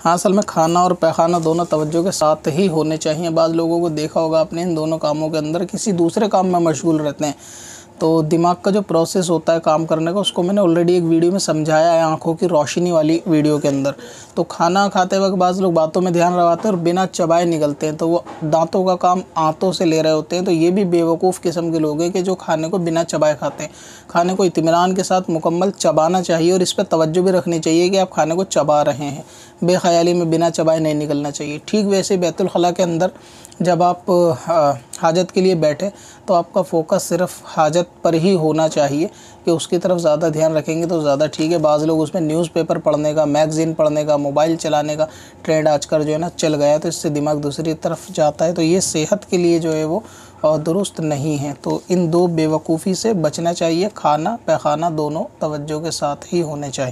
हाँ असल में खाना और पैखाना दोनों तवज्जो के साथ ही होने चाहिए। बाद लोगों को देखा होगा आपने, इन दोनों कामों के अंदर किसी दूसरे काम में मशगूल रहते हैं। तो दिमाग का जो प्रोसेस होता है काम करने का, उसको मैंने ऑलरेडी एक वीडियो में समझाया है आँखों की रोशनी वाली वीडियो के अंदर। तो खाना खाते वक्त बाज़ लोग बातों में ध्यान लगाते हैं और बिना चबाए निकलते हैं। तो वो दांतों का काम आंतों से ले रहे होते हैं। तो ये भी बेवकूफ़ किस्म के लोग हैं कि जो खाने को बिना चबाए खाते हैं। खाने को इतमान के साथ मुकम्मल चबाना चाहिए और इस पर तवज्जो भी रखनी चाहिए कि आप खाने को चबा रहे हैं। बेख्याली में बिना चबाए नहीं निकलना चाहिए। ठीक वैसे बैतुलखला के अंदर जब आप हाजत के लिए बैठे तो आपका फोकस सिर्फ़ हाजत पर ही होना चाहिए कि उसकी तरफ़ ज़्यादा ध्यान रखेंगे तो ज़्यादा ठीक है। बाज़ लोग उसमें न्यूज़पेपर पढ़ने का मैगज़ीन पढ़ने का मोबाइल चलाने का ट्रेंड आजकल जो है ना चल गया तो इससे दिमाग दूसरी तरफ़ जाता है। तो ये सेहत के लिए जो है वो दुरुस्त नहीं है। तो इन दो बेवकूफ़ी से बचना चाहिए। खाना, पैखाना दोनों तवज्जो के साथ ही होने चाहिए।